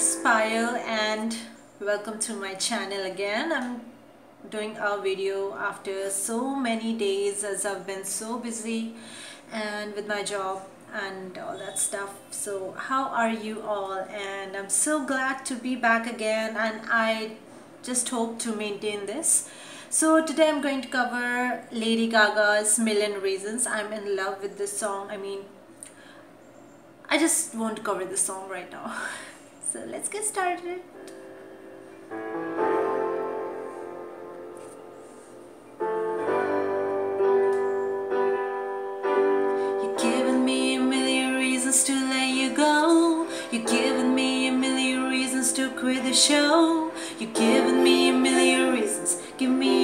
is and welcome to my channel again. I'm doing a video after so many days as I've been so busy and with my job and all that stuff. So how are you all? And I'm so glad to be back again and I just hope to maintain this. So today I'm going to cover Lady Gaga's Million Reasons. I'm in love with this song. I mean, I just won't cover this song right now. So let's get started. You're giving me a million reasons to let you go. You're giving me a million reasons to quit the show. You're giving me a million reasons. Give me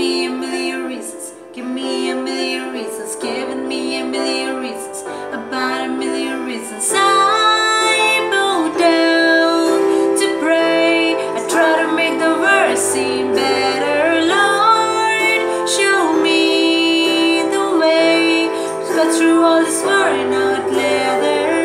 me a million reasons. Give me a million reasons. Giving me a million reasons. About a million reasons. I bow down to pray. I try to make the world seem better. Lord, show me the way. Cut through all this worn out leather.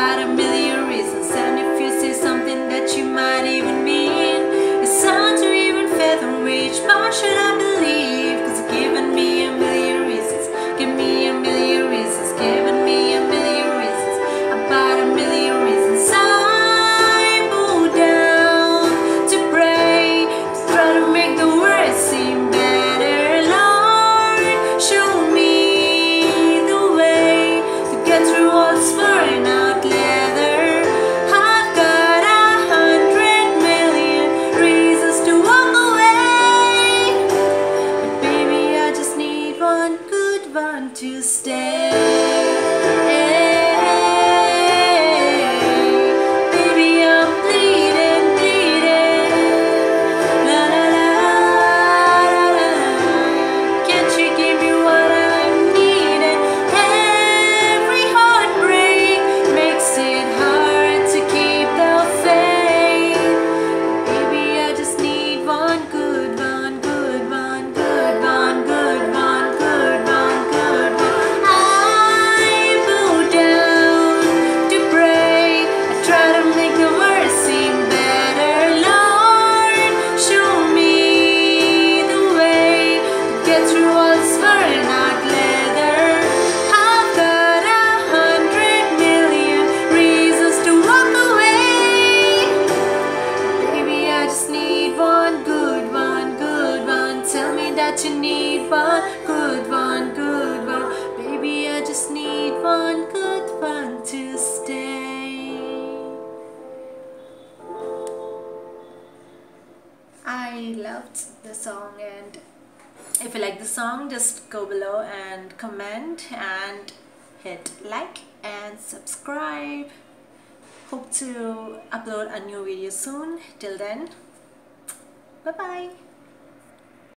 About a million that you need one good one, good one. Baby, I just need one good one to stay. I loved the song and if you like the song just go below and comment and hit like and subscribe hope to upload a new video soon till then bye bye